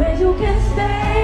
where you can stay.